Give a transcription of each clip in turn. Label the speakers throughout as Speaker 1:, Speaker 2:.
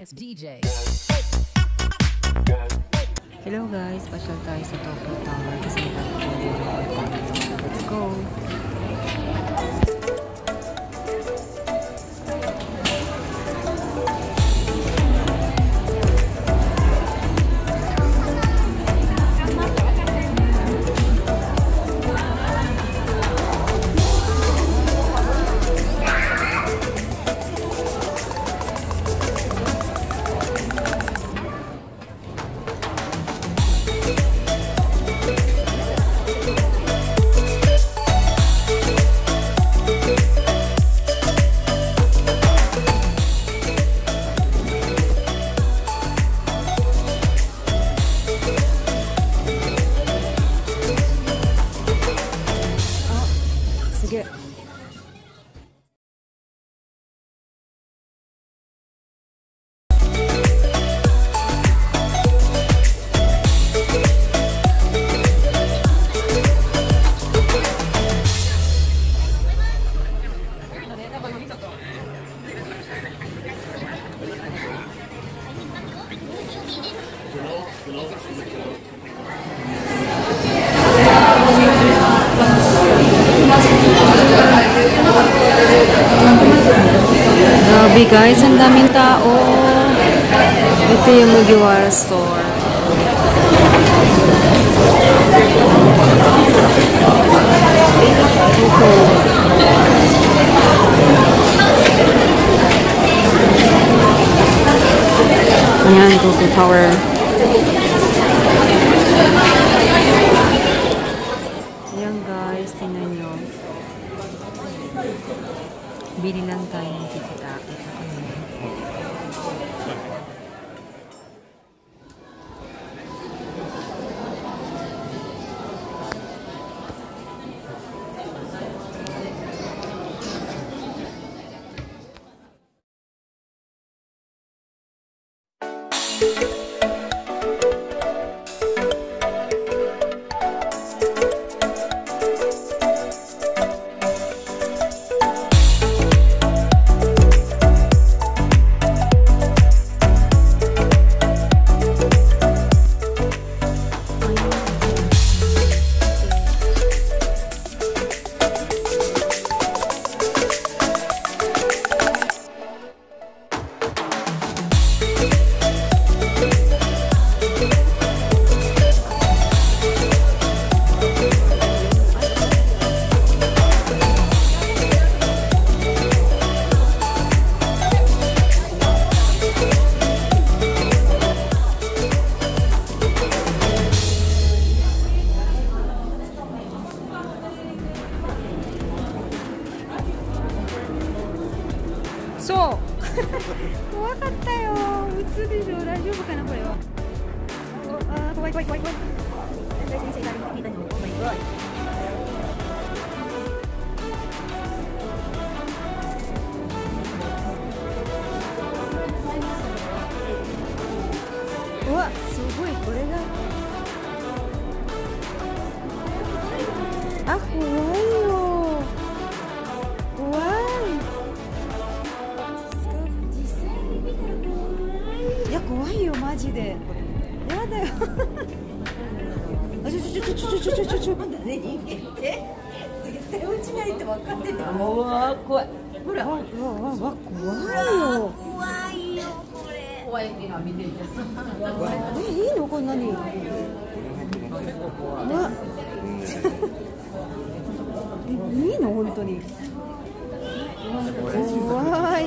Speaker 1: as DJ.
Speaker 2: Hello guys, pasyal tayo sa Tokyo Tower kasi matapos ko Let's go! Grabe guys, ang daming tao. Ito yung Mugiwara store. Ito. Ayan, Google Power. 怖いよマジでやだよ あちょちょちょちょちょちょちょちょ
Speaker 3: 人間って絶対落ちないって分かってたうわ怖いほら
Speaker 2: わわわ怖いよ
Speaker 3: 怖いよこれ怖いっていうのは見てるじゃん
Speaker 2: えいいのこんなにわいいの本当に怖い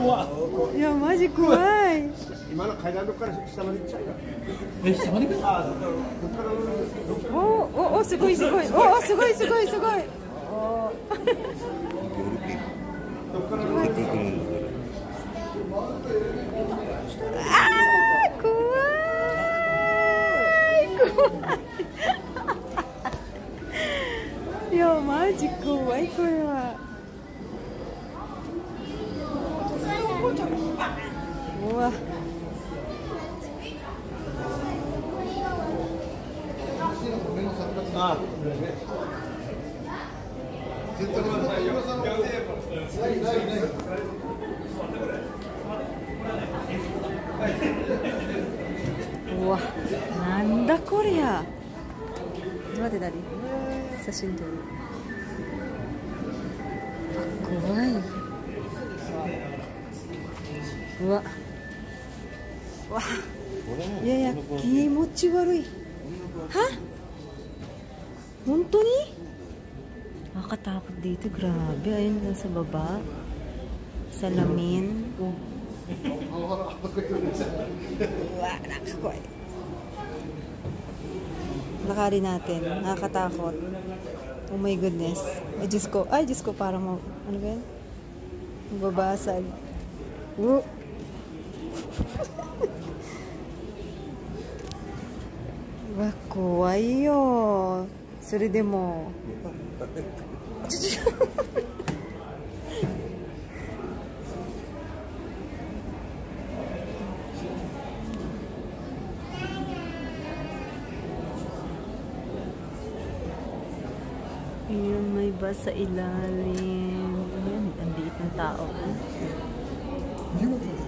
Speaker 2: 怖い
Speaker 4: や
Speaker 2: マジ怖い
Speaker 5: 今の階段どっから下まで行っちゃう
Speaker 4: え下まで行く
Speaker 5: あ
Speaker 2: おおおすごいすごいおおすごいすごいすごい
Speaker 5: ああ怖い
Speaker 2: 怖
Speaker 5: い
Speaker 2: いやマジ怖いこれは。うわうわなんだこりゃ待って何写真撮る怖いうわわいやいや気持ち悪い ha 本当に nakakatakot dito grabe ayun na sa baba salamin Wah, nakakoy lakari natin nakatakot oh my goodness ay Diyos ko ay Diyos ko parang ma ano ba yan mababasag Woo! 怖いよそれでも Ayun, may bus sa ilalim. Ayun, ang liit ng tao. Beautiful.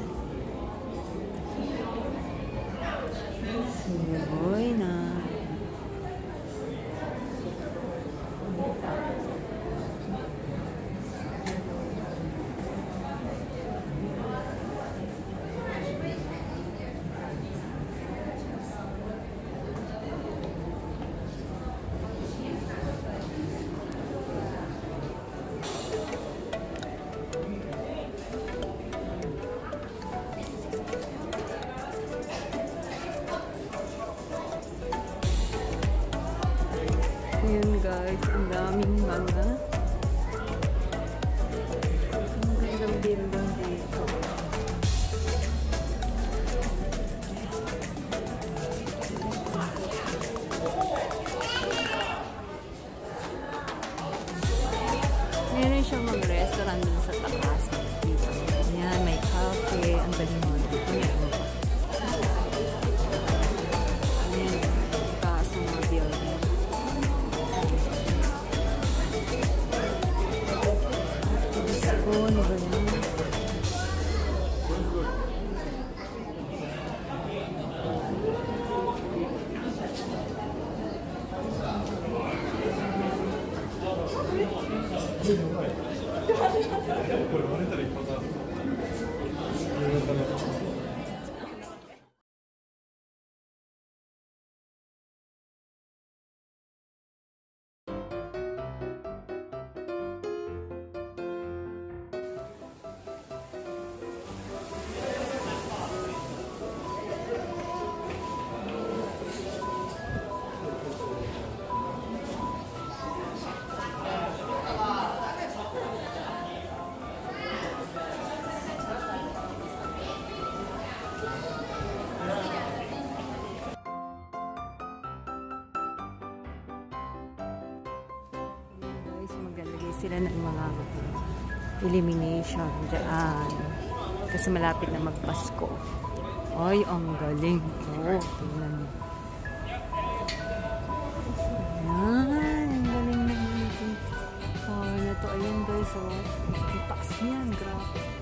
Speaker 2: Naming Manga. これ割れたらいっ一発ある。nagbibigay sila ng mga elimination dyan. Kasi malapit na magpasko. Ay, ang galing. Oh, tingnan mo. Ayan, ang galing na yung tower na to. Ayan guys, oh. Ang tax niyan, grabe.